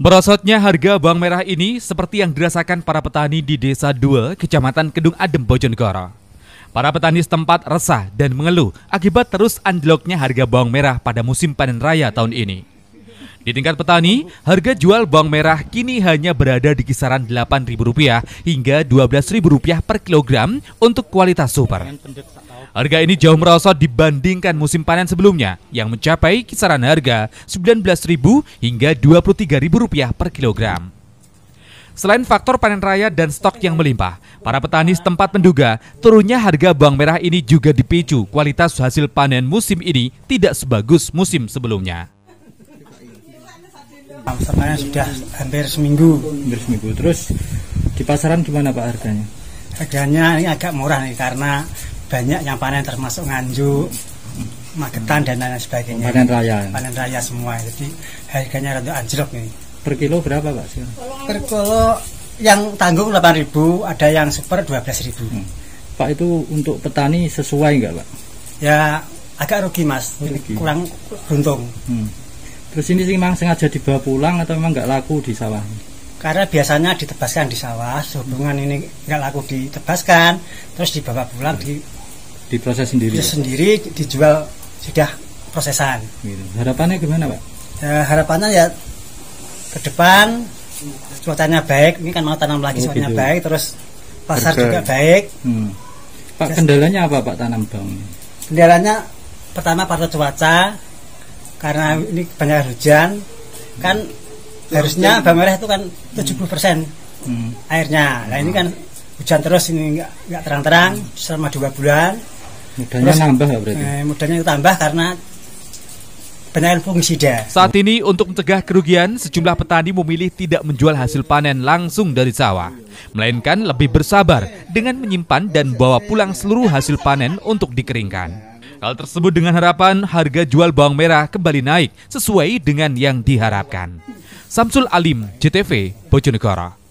Merosotnya harga bawang merah ini seperti yang dirasakan para petani di Desa 2, Kecamatan Kedung Adem, Bojonegoro. Para petani setempat resah dan mengeluh akibat terus anjloknya harga bawang merah pada musim panen raya tahun ini. Di tingkat petani, harga jual bawang merah kini hanya berada di kisaran Rp8.000 hingga Rp12.000 per kilogram untuk kualitas super. Harga ini jauh merosot dibandingkan musim panen sebelumnya yang mencapai kisaran harga Rp19.000 hingga Rp23.000 per kilogram. Selain faktor panen raya dan stok yang melimpah, para petani setempat menduga turunnya harga bawang merah ini juga dipicu kualitas hasil panen musim ini tidak sebagus musim sebelumnya. Sebenarnya sudah hampir seminggu. Hampir seminggu. Terus di pasaran gimana Pak harganya? Harganya ini agak murah nih karena banyak yang panen termasuk nganjuk, magetan dan lain sebagainya. Panen raya. Panen raya semua. Jadi harganya rada anjlok nih. Per kilo berapa Pak? Per kilo yang tanggung 8.000, ada yang super 12.000. Hmm. Pak itu untuk petani sesuai nggak Pak? Ya agak rugi Mas, oh, rugi. kurang beruntung. Hmm. Terus ini sih memang sengaja dibawa pulang atau memang nggak laku di sawah? karena biasanya ditebaskan di sawah sehubungan ini nggak laku ditebaskan terus dibawa pulang di diproses sendiri ya? sendiri dijual sudah prosesan gitu. harapannya gimana pak ya, harapannya ya ke depan cuacanya baik ini kan mau tanam lagi oh, gitu. baik terus pasar Harga. juga baik hmm. pak ya, kendalanya apa pak tanam bawang kendalanya pertama pada cuaca karena ini banyak hujan kan harusnya bawang merah itu kan 70 persen hmm. airnya nah ini kan hujan terus ini nggak terang-terang selama dua bulan Mudahnya nambah ya berarti? Eh, mudahnya tambah karena banyak fungisida. Saat ini untuk mencegah kerugian, sejumlah petani memilih tidak menjual hasil panen langsung dari sawah, melainkan lebih bersabar dengan menyimpan dan bawa pulang seluruh hasil panen untuk dikeringkan. Hal tersebut dengan harapan harga jual bawang merah kembali naik sesuai dengan yang diharapkan. Samsul Alim, JTV, Bojonegoro.